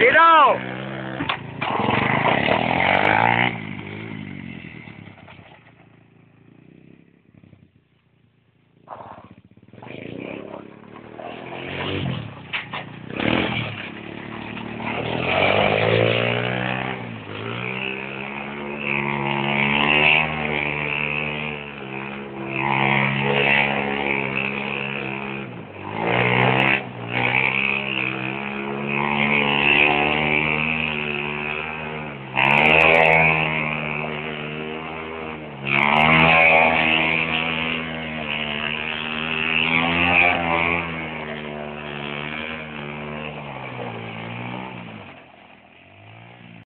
Get out!